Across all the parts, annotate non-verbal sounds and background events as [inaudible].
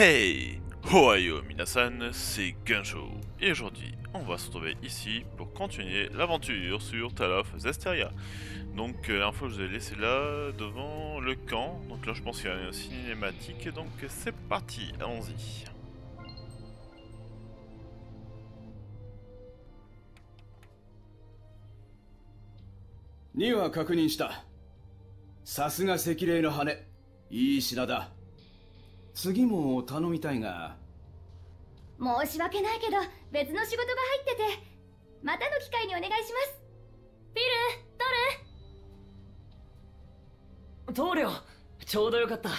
Hey Ohio Minasan, c'est Gunjo, et aujourd'hui on va se retrouver ici pour continuer l'aventure sur Talof Zesteria. Donc euh, l'info je vous ai laissé là devant le camp, donc là je pense qu'il y a une cinématique, donc c'est parti, allons-y. Ni wa. Sasuga no hane. 次も頼みたいが。申し訳ないけど別の仕事が入ってて。またの機会にお願いします。フィル棟梁ちょうどよかった。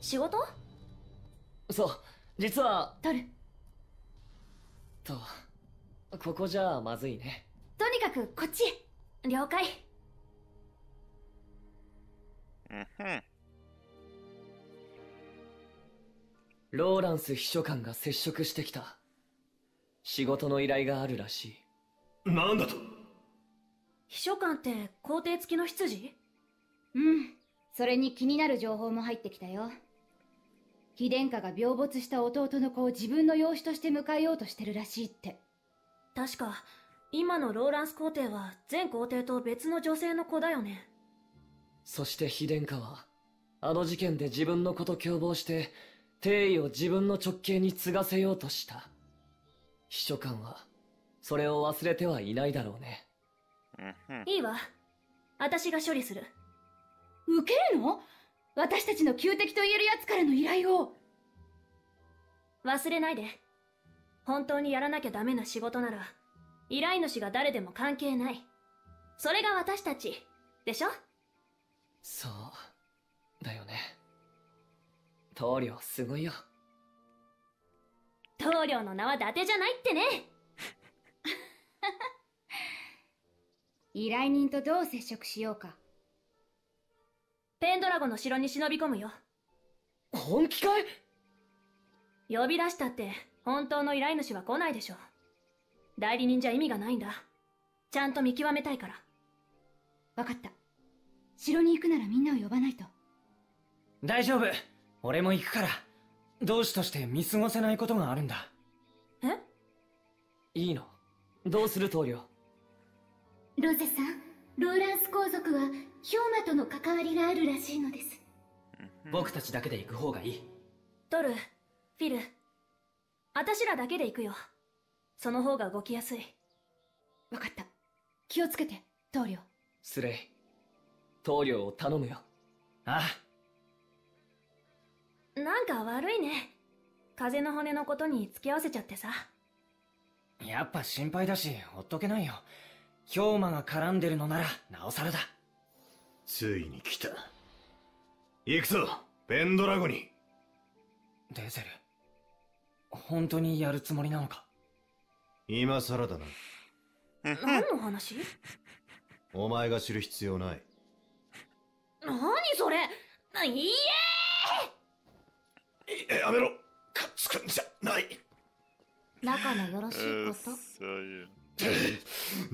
仕事？そう実は。トルとここじゃまずいね。とにかくこっち了解。Mhm. ローランス秘書官が接触してきた。仕事の依頼があるらしい。なんだと？秘書官って皇帝付きの執事？うん。それに気になる情報も入ってきたよ。妃殿下が病没した弟の子を自分の養子として迎えようとしてるらしいって。確か今のローランス皇帝は前皇帝と別の女性の子だよね。そして妃殿下はあの事件で自分の子と共謀して帝位を自分の直系に継がせようとした。秘書官はそれを忘れてはいないだろうね。Mhm. いいわ。私が処理する。受けるの？私たちの旧敵と言えるやつからの依頼を。忘れないで。本当にやらなきゃダメな仕事なら依頼主が誰でも関係ない。それが私たちでしょ？そう。だよね棟梁すごいよ。棟梁の名は伊達じゃないってね。[laughs] 依頼人とどう接触しようか。ペンドラゴの城に忍び込むよ。本気かい？呼び出したって本当の依頼主は来ないでしょ。代理人じゃ意味がないんだ。ちゃんと見極めたいから。分かった。城に行くならみんなを呼ばないと。大丈夫俺も行くから。同志として見過ごせないことがあるんだ。え？いいの。どうする棟梁ロゼさんローランス皇族はヒョウマとの関わりがあるらしいのです。僕たちだけで行く方がいい。トルフィル私らだけで行くよ。その方が動きやすい。分かった。気をつけて棟梁スレイ棟梁を頼むよ。あなんか悪いね。風の骨のことに付き合わせちゃってさ。あやっぱ心配だしほっとけないよ。氷馬が絡んでるのならなおさらだ。ついに来た。行くぞペンドラゴにデゼル本当にやるつもりなのか？今さらだな。何の話？お前が知る必要ない。何それ？いいえやめろ。かっつくんじゃない。仲のよろしい Euh, こと？sérieux.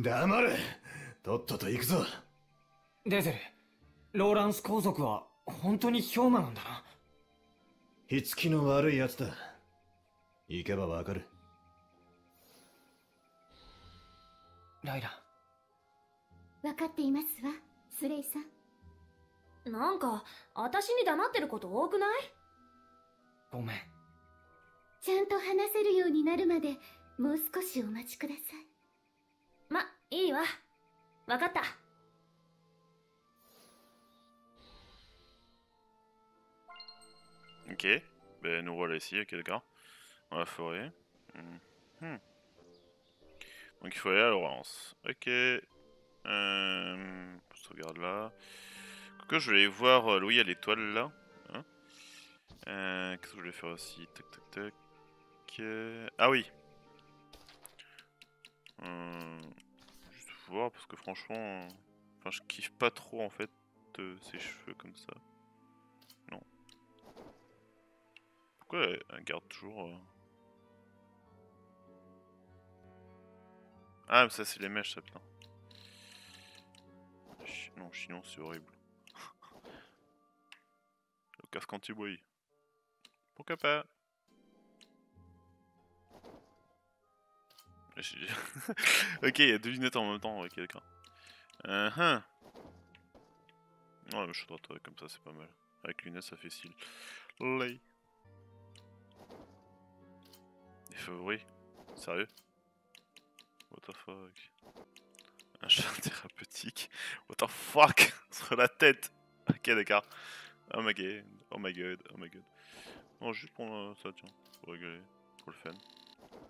黙れ。とっとと行くぞ。デゼルローランス皇族は本当に氷馬なんだな。火付きの悪いやつだ。行けばわかる。ライラ。分かっていますわスレイさん。なんか私に黙ってること多くない？ごめんちゃんと話せるようになるまでもう少しお待ちくださいまいいわ分かった Ok, ben nous voilà ici, ok d'accord. Dans la forêt. Mhm. Donc il faut aller à Laurence. Ok. Euh... Sauvegarde là. Que je vais aller voir euh, Louis à l'étoile là. Euh, Qu'est-ce que je vais faire aussi Tac tac tac. Euh, Ah oui. Euh, Juste voir parce que franchement... Enfin je kiffe pas trop en fait ses cheveux comme ça. Pourquoi elle, garde toujours... Ah, mais ça, c'est les mèches, ça, putain. Non, sinon, c'est horrible. [laughs] Le casque anti-bruit. Pourquoi pas? [laughs] Ok, il y a deux lunettes en même temps, ok d'accord. Uh -huh. Ouais, mais je suis droite comme ça, c'est pas mal. Avec lunettes, ça fait style. Lay. Des favoris Sérieux? What the fuck? Un chat [laughs] thérapeutique What the fuck? [laughs] Sur la tête Ok, d'accord. Oh my god, oh my god, oh my god. Non, juste pour euh, ça, tiens. Pour rigoler. Pour le fun.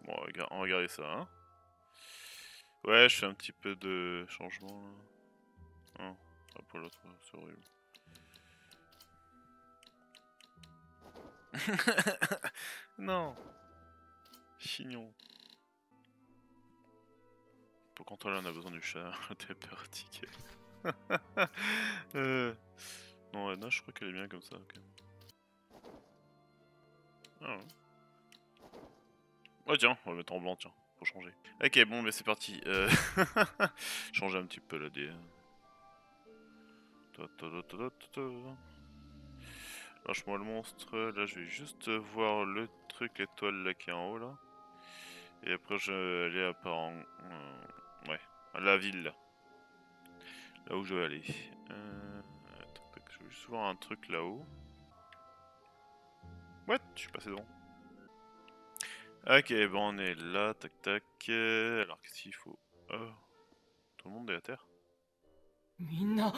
Bon, on va regarder ça, hein. Ouais, je fais un petit peu de changement. là. Non, pas pour l'autre, c'est horrible. [laughs] non Chignon. Pour contrôler, on a besoin du chat [laughs] thérapeutique. [laughs] euh... Non, je crois qu'elle est bien comme ça. ok. Ah. Ouais, tiens, on va le mettre en blanc, tiens, pour changer. Ok, bon, mais c'est parti. Euh... [laughs] changer un petit peu la D. Ta ta ta ta ta ta ta. Lâche-moi le monstre. Là, je vais juste voir le truc, l'étoile là qui est en haut là. Et après, je vais aller à part en. euh, Ouais, la ville là. Là où je vais aller. Euh... Je veux juste voir un truc là-haut. What Je suis passé devant. Ok, bon, on est là, tac tac. euh, Alors, qu'est-ce qu'il faut Oh. Tout le monde est à terre みんな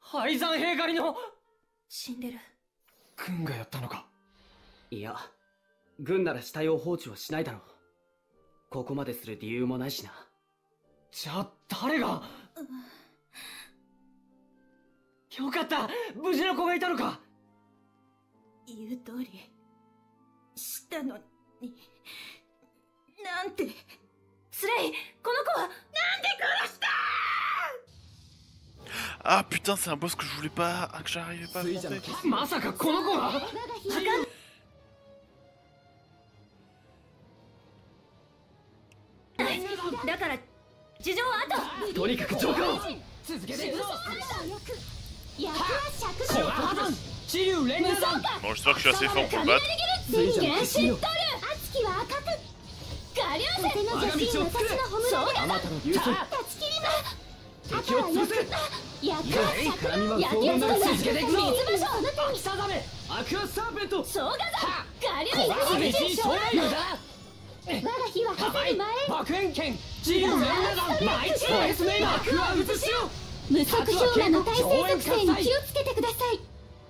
廃山兵狩りの死んでる軍がやったのかいや軍なら死体を放置はしないだろうここまでする理由もないしなじゃあ誰がよかった無事の子がいたのか言う通りしたのになんてスレイこの子はなんで殺した Ah putain, c'est un boss que je voulais pas. Ah, que j'arrivais pas à Oui, affronter. j'avais- まさかこの子がだから事情は後とにかく上官続けていくぞ役は尺コアハザン治療連絡山 Bon, j'espère que je suis assez fort pour le battre. 水車の決心よ熱きは赤く我流線の我が道を作れそうだあまたの流星断ち切りま敵を潰せ役はいい絡みは野総合なる球続けていくぞ水場所秋定めアクアサーペントそうがざ我流壊すべし将来無駄我が火はは haz る前爆炎剣治療連絡山マイチポエスメイナーは映しよ無足氷河の耐性属性に気をつけてください。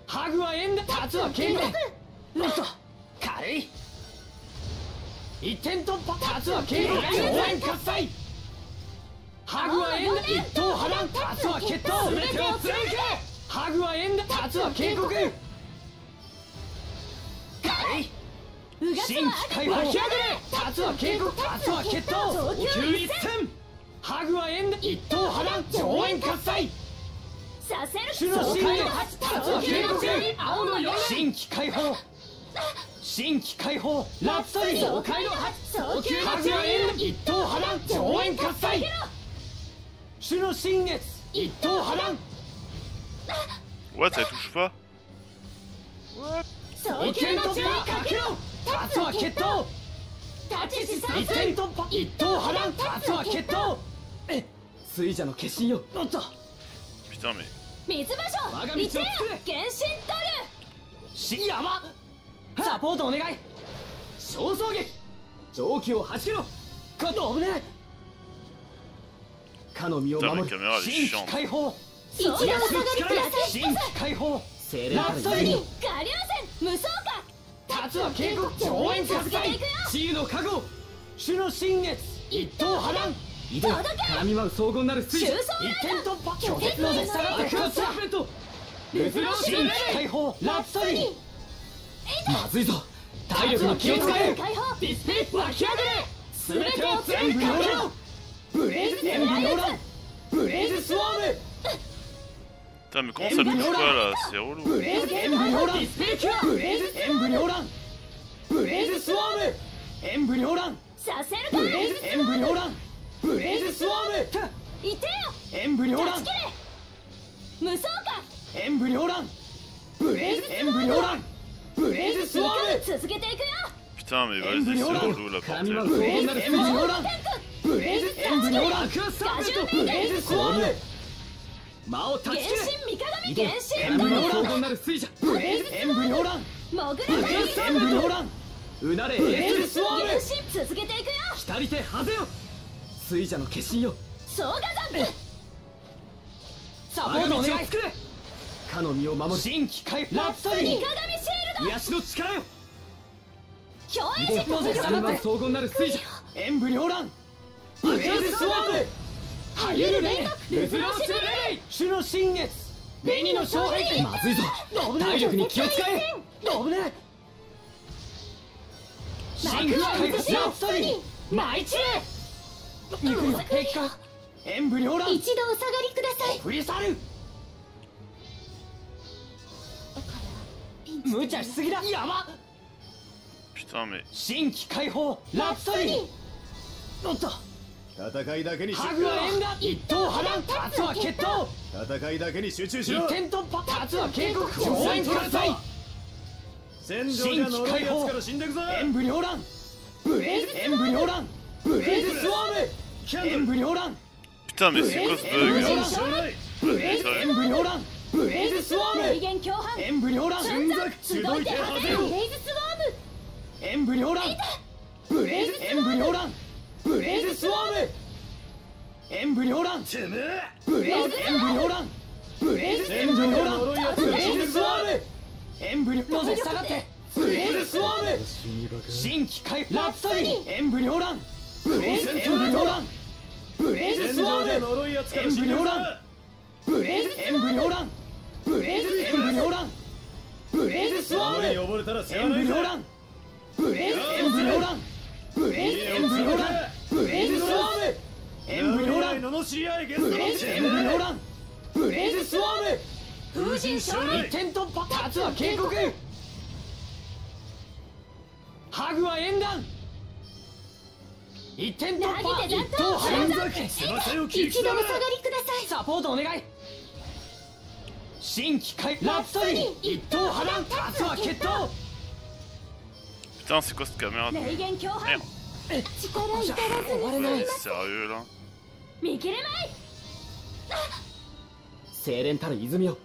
ハグはエンダタツは剣だおっと軽い。一点突破タツは剣だ上演喝采ハグはエンダ一刀波乱タツは決闘。全てを貫け。ハグはエンダタツは警告。軽い。新規解放湧き上がれ。タツは警告タツは決闘。上級一戦。ハグはエンダ一刀波乱上演喝采。させる。主の新の発タツは警告。青の夜。新規解放新規解放ラプソディ爽快の発早急ハグはエンダ一刀波乱上演喝采。主の新月一刀波乱。What, ça touche pas 早一点急の注意かけろタツは決闘。立ち一点突破一刀波乱。タツは決闘。水車の決心よ。おっと Putain, mais. 水場所我が道を一夜作れ原神しやばサポートお願い。焦燥撃蒸気をはじけろこと危ねかの身を守る.解放。一度お下がりください。新規解放。ラプソディ言う我流線無双化タツは警告。上演喝采治癒の覚悟。主の新月。一刀波乱いでよ絡み舞う荘厳なる一点突破。拒絶の下がってアクアサーペントー新規解放。ラプソディまずいぞ。体力に気を使え。ディスペイ湧き上がれ全てを全部かけろブレイズ全部ローランブレイズスワーム。Putain, mais comment ça touche pas là C'est relou. ブレイズ演武両乱ディスペイキュアブレイズ演武両乱ブレイズスワーム演武両乱させる。かブレイズ演武両乱ブレイズスワームいてよ演武両乱断ち切れ無双化演武両乱ブレイズ演武両乱ブブレイズスワーム続けていくよ Putain, mais vas-y, c'est relou la 神は癒しの力よ。ド共栄もう絶対神は荘厳なる水者エンブリオランブレイズスワームハイエルレイレズラーシルレイ主の新月紅の勝敗まずいぞ。体力に気を使え危ね新規回復ラプソディ舞い。散れ。肉の平気かエンブリオラン一度お下がりください。振り去る無茶しすぎだ。やば Putain, mais. 新規解放。ラプソディおっと。戦いだけにハグは縁だ一は決闘戦いだけに集中しろ。一点突破。達は警告。ください。戦場じゃ呪いやつから死んでくぞ。エンブリオラン。ブレイズエンブリオラン。ブレイズスワーム。エンブリオラン。Putain, ンブ。リオランブレイズスワー霊ム言共犯。エンブリオラン集いてはぜ。よレイズスワーム。エンブリオランブ。レイズエンブリオランブ。レイズスワーム。エンブリオランてめえブ。レイズエンブ。リオランブレイズエンブリオランブ。レイズスワーム。エンブリロゼ下がって。ブ。レイズスワーム。新規回復ラプソディエンブリオランブ。レイズエンブリオランブ。レイズ戦スワーム。呪いやつから死んでくぞブ。レイズエンブリオランブレイズエンブリオランブレイズスワーム溺れたらエ話ないぜンブリオランブレイズエンブリオランブレイズエンブリオランブレイズスワームエンブリオランブレイズエンブリオランブレイズスワーム風神将来一点突破達は警告ハグは縁談一点突破一等波乱翼を切り一度お下がりくださいサポートお願い新規回ラプソディ一等波乱達は決闘。Putain, c'est quoi cette caméra 霊言共犯。Merde. Sérieux là 見切れない精錬たる泉よ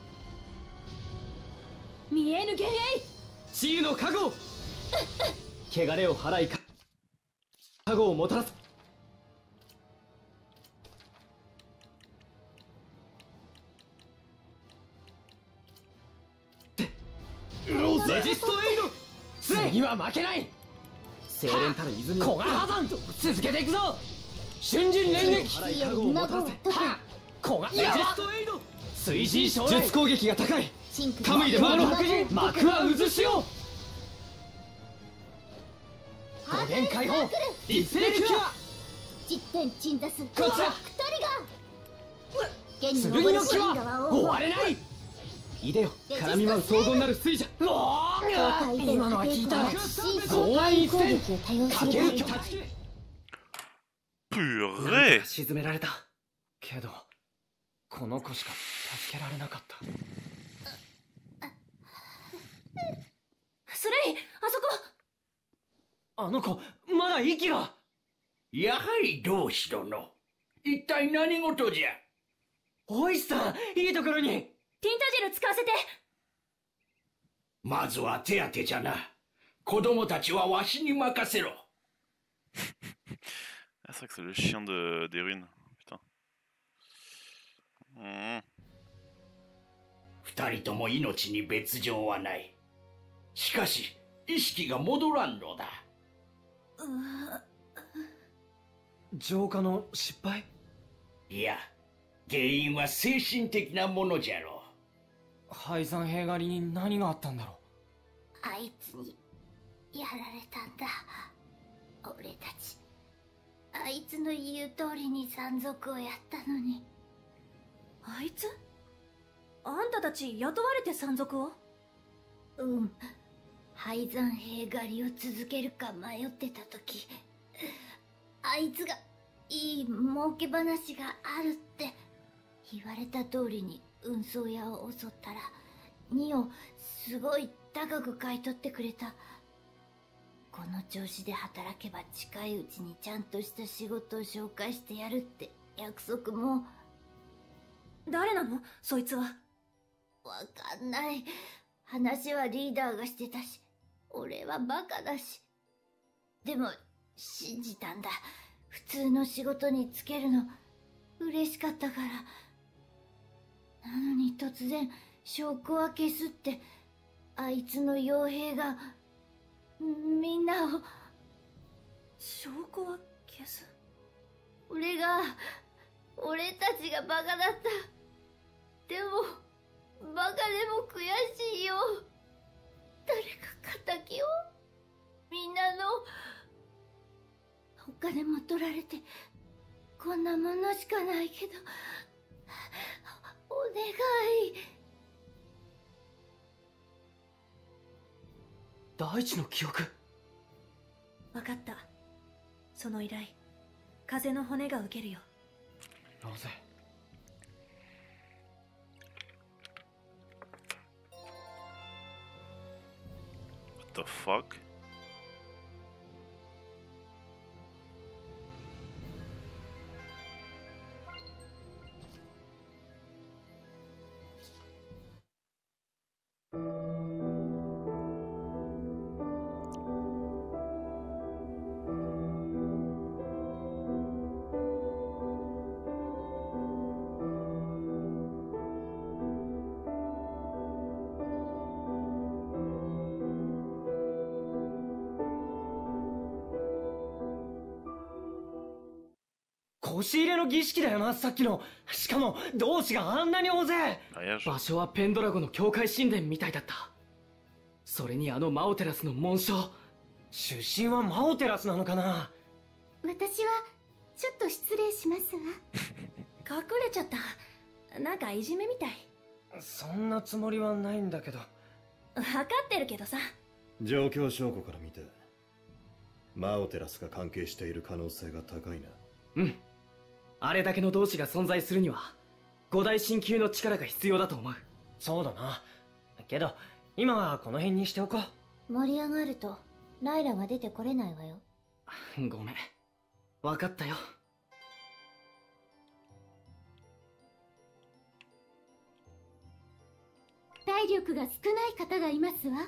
見えぬ幻影治癒の加護汚れを払いか加護をもたらすレジストエイド次は負けない。精錬たる泉よ小柄破山続けていくぞ。瞬陣連撃。払い加護をもたらせは小柄レジストエイド。水神将来術攻撃が高い。カムイで回る白人幕は渦潮。五限解放。リセレキュア実点鎮座す。こちら。二人が。剣剣の木は終われないいでよ。絡み舞う荘厳なる水者うおー今のは聞いた剛腕一戦かける巨立ち Purée 沈められた。けどこの子しか助けられなかった。スレイあそこ。あの子まだ息が。やはり同志殿一体何事じゃ？おいさんいいところにティンタ汁使わせて。まずは手当てじゃな。子供たちはわしに任せろ。[laughs] Ah, c'est vrai que c'est le chien de... des runes. Putain. Mmh. 二人とも命に別状はない。しかし意識が戻らんのだ。浄化の失敗？いや原因は精神的なものじゃろ廃山兵狩りに何があったんだろあいつにやられたんだ。俺たち。あいつの言う通りに山賊をやったのに。あいつ？あんたたち雇われて山賊を？うん。廃山兵狩りを続けるか迷ってた時あいつがいい儲け話があるって言われた通りに運送屋を襲ったらニオすごい高く買い取ってくれた。この調子で働けば近いうちにちゃんとした仕事を紹介してやるって約束も。誰なの？そいつは。わかんない。話はリーダーがしてたし、俺はバカだし。でも、信じたんだ。普通の仕事に就けるの、嬉しかったから。なのに突然、証拠は消すって、あいつの傭兵が、みんなを、証拠は消す？俺が、俺たちがバカだった。でも、バカでも悔しいよ。誰か仇を？みんなの、お金も取られて、こんなものしかないけど、い。大地の記憶わかった。その依頼、風の骨が受けるよ。ロゼ What the fuck? 腰入れの儀式だよな、さっきの。しかも、同志があんなに大勢.場所はペンドラゴの教会神殿みたいだった。それにあのマオテラスの紋章。出身はマオテラスなのかな？私は、ちょっと失礼しますわ。[laughs] 隠れちゃった。なんかいじめみたい。そんなつもりはないんだけど。わかってるけどさ。状況証拠から見てマオテラスが関係している可能性が高いなうん。あれだけの同志が存在するには、五大神級の力が必要だと思う。そうだな。けど、今はこの辺にしておこ盛り上がると、ライラが出てこれないわよ。う。ごめん。わかったよ。体力が少ない方がいますわ。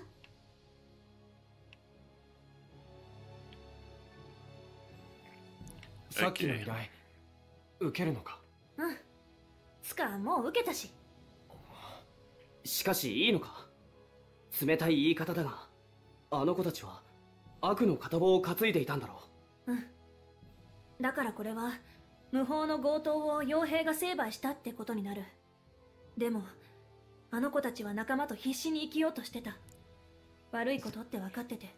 さっきの依頼、受けるのか？うん。つか、もう受けたし。しかしいいのか？冷たい言い方だが、あの子たちは悪の片棒を担いでいたんだろうん。だからこれは、無法の強盗を傭兵が成敗したってことになる。でも、あの子たちは仲間と必死に生きようとしてた。悪いことって分かってて、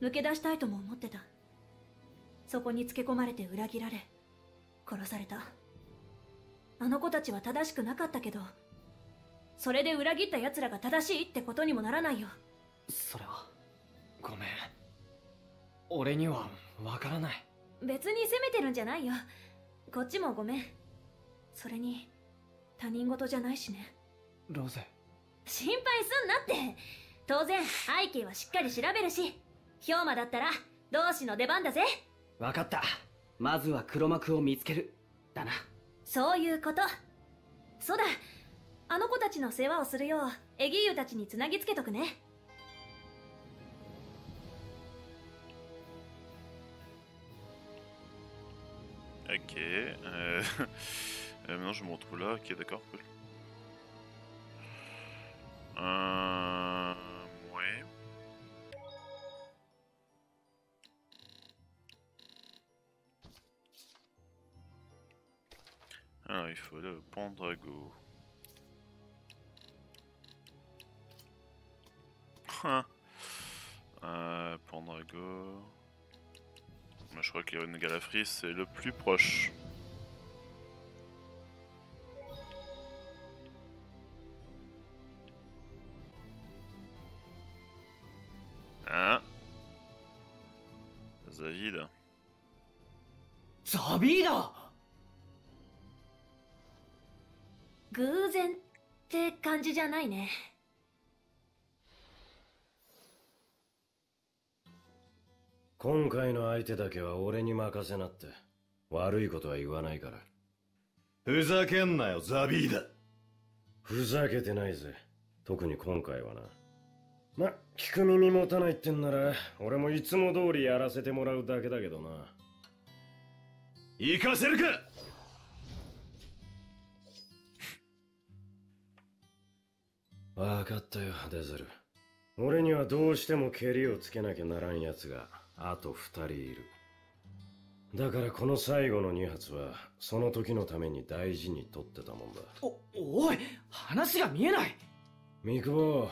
抜け出したいとも思ってた。そこにつけ込まれて裏切られ、殺された。あの子たちは正しくなかったけど、それで裏切った奴らが正しいってことにもならないよ。う。それは、ごめん。俺にはわからない。別に責めてるんじゃないよこっちもごめんそれに他人事じゃないしねロゼ。心配すんなって当然背景はしっかり調べるし氷馬だったら同志の出番だぜわかった。まずは黒幕を見つける。だな。そういうことそうだあの子たちの世話をするようエギーユたちにつなぎつけとくね Ok. Euh... [laughs] euh, maintenant je me retrouve là. Ok, d'accord, cool. Euh... le Pendrago. euh, Pendrago. Moi, je crois que Galafri c'est le plus proche. 偶然って感じじゃないね。今回の相手だけは俺に任せなって。悪いことは言わないから。ふざけんなよ、ザビーだ。ふざけてないぜ。特に今回はな。ま、聞く耳持たないってんなら、俺もいつも通りやらせてもらうだけだけどな。行かせるか分かったよデゼル。俺にはどうしてもケリをつけなきゃならん奴があと二人いる。だからこの最後の2発はその時のために大事に取ってたもんだ。おおい話が見えない。三久保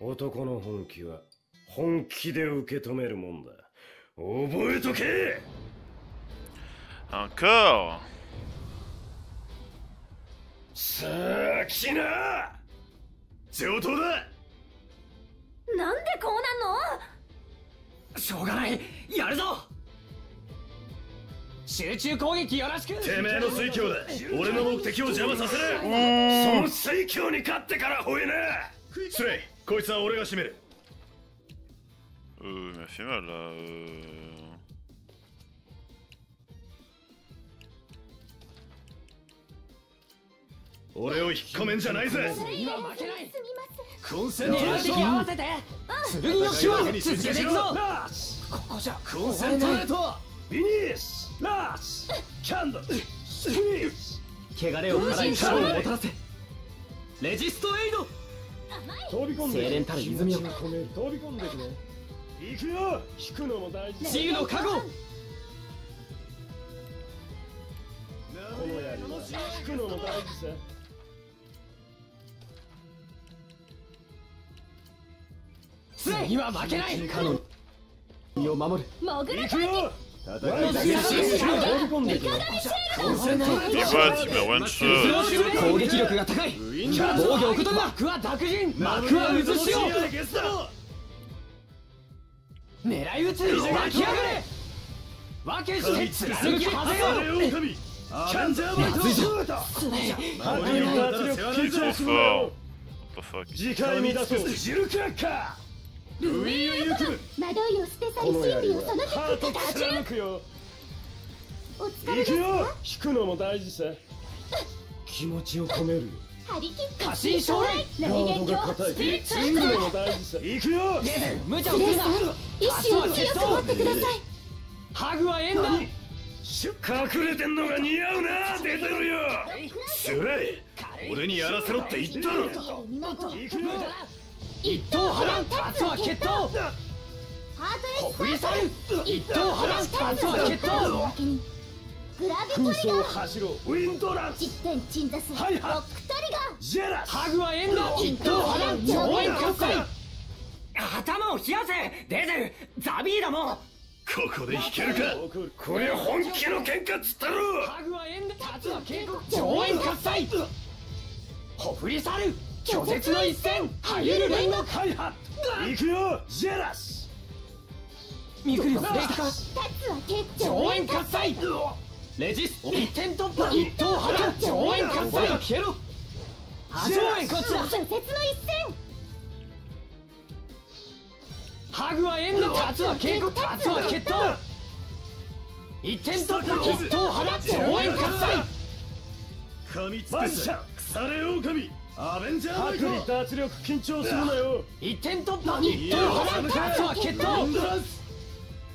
男の本気は本気で受け止めるもんだ。覚えとけ！Encore さあ来な上等だ。なんでこうなんの？しょうがない。やるぞ。集中攻撃よろしく。てめえの水郷だ。俺の目的を邪魔させる。その水郷に勝ってから吠えな。スレイこいつは俺が締める。Euh, il m'a fait mal là. Euh... 俺を引っ込めんじゃないぜ。今負けない。混戦狙う敵合わせて。剣の気を続けていくぞ。ここじゃ混戦トレート。ビニース。ラース。キャンドル。スピー。ス汚れを払い力をもたらせ。レジストエイド。飛び込んで精錬たる泉を飛び込んでくね行くよ。引くのも大事。自由の加護。この槍は引くのも大事さ次は負けない。カノン身を守るモグラ行くよ次回見出そうジルクラッカルイーユクいを捨て去りーこの槍は真理をそのハート貫くよお疲れ行くよ。引くのも大事さ。気持ちを込める。よ張り切って過信将来ガードが硬い。スピリッツ引くのも大事さ。行くよ。無茶をするな意志を強く持ってくださいハグは縁だ。隠れてんのが似合うな。出てるよ。スレイ。俺にやらせろって言ったろ行くよ一等波乱達は決闘。ハート一等波乱達は決闘。グラビトリガー走ろう。ウィンドランス。実点鎮座すロはいはいックトリガージェラス。ハグは縁だ一等波乱上演喝采頭を冷やせ。デゼル。ザビーダも。ここで引けるか。これ本気の喧嘩っつったろ。ハグは縁だ達は警告上演喝采。ほふり去る拒絶の一戦はゆる連の開発行くよジェラス。ミクリオスできたか？タツは結上構演喝采レジス一点突破一等波乱上演喝采。消えろ上演喝タツは采。除雪の一戦ハグは縁だ達は警告達は決闘。一点突破一等波乱上演喝采。噛みつくぜ腐れ狼アベンジャーマハクイトリ脱力緊張するなよ。一点突破一等波乱達は決ウィン闘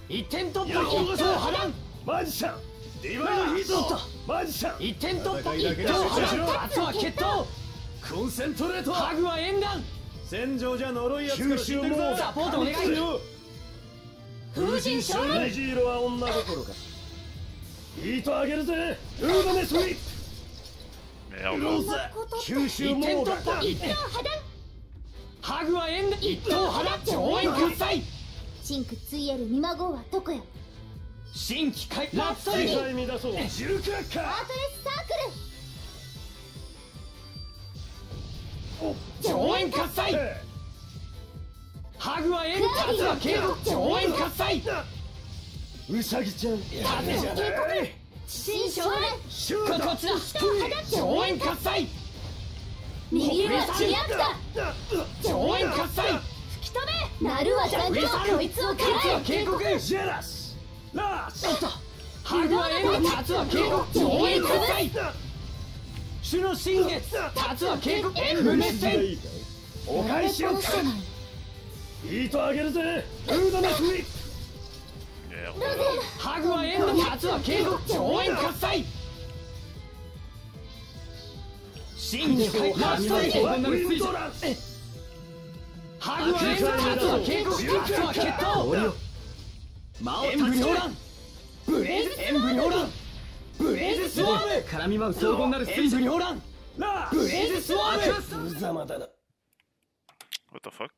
一点突破一等波乱マジシャンディバイドヒートマジシャン。一点突破一等波乱達は決闘コンセントレートハグは縁談。戦場じゃ呪いやつから死んでくぞ。サポートお願い。風神将来虹色は女心か。ヒートあげるぜ。ウーバネスウィッ.プ吸収一点モード突破一点破断ハグは縁談一等波乱上演喝采真空ついえる見まごうはどこよ。新規開ラプソデ世ィ界乱そうジルクラッカハートレスサークル上演喝采。ーハグは縁達は警告上演喝采。ウサギちゃん。盾じゃない新少年シュートここちだ上演喝采右はリアクタ上演喝采吹き飛べ。なるわちゃんとこいつを警告。ジェラス。ラーおっとハグはエンドタツは警告。上演喝采主の新月タツは警告。演武滅戦お返しをいヒートあげるぜ。フードナスウィッ Merde. ハグはエンドタツは警告上演喝采。新月をラストに黄金なる水準ハグはエンドタツは警告タツは決闘。魔を演武両乱ブレイズ演武両乱ブレイズスワーム絡み舞う黄金なる演武両乱ラブレイズスワーム無様だな What the fuck?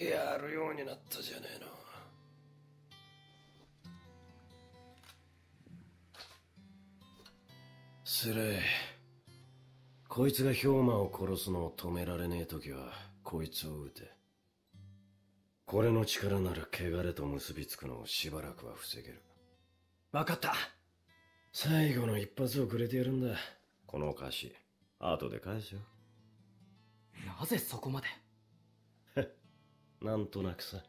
やるようになったじゃねえの。スレイこいつが氷馬を殺すのを止められねえ時はこいつを撃て。これの力なら汚れと結びつくのをしばらくは防げる。分かった。最後の一発をくれてやるんだこの菓子。後で返すよ。なぜそこまで？[laughs] なんとなくさ。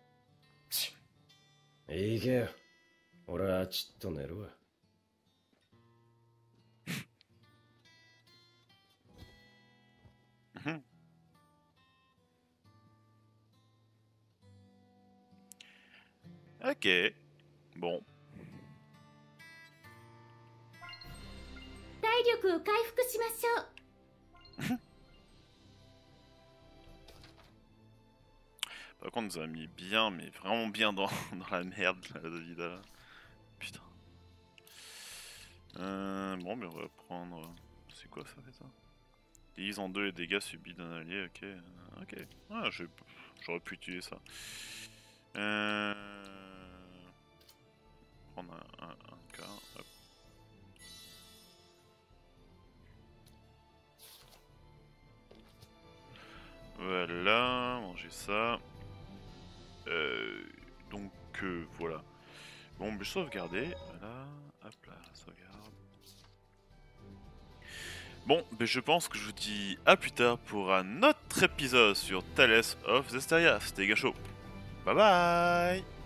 いいけよ。俺はちっと寝るわ。Ok. Bon. 力を回復しましょう [laughs] Par contre, ça a mis bien, mais vraiment bien dans, [laughs] dans la merde, la Davida. là. Putain. Euh, bon, mais on va prendre. C'est quoi ça fait ça Divise en deux les dégâts subis d'un allié, ok. euh, Ok. Ah, j'ai- j'aurais pu utiliser ça. Euh... Prendre un, un, Voilà, manger ça. Euh, donc euh, voilà. Bon, mais sauvegarder. Voilà. Hop là, sauvegarde. Bon, mais je pense que je vous dis à plus tard pour un autre épisode sur Thales of Zestaria. C'était Gacho. Bye bye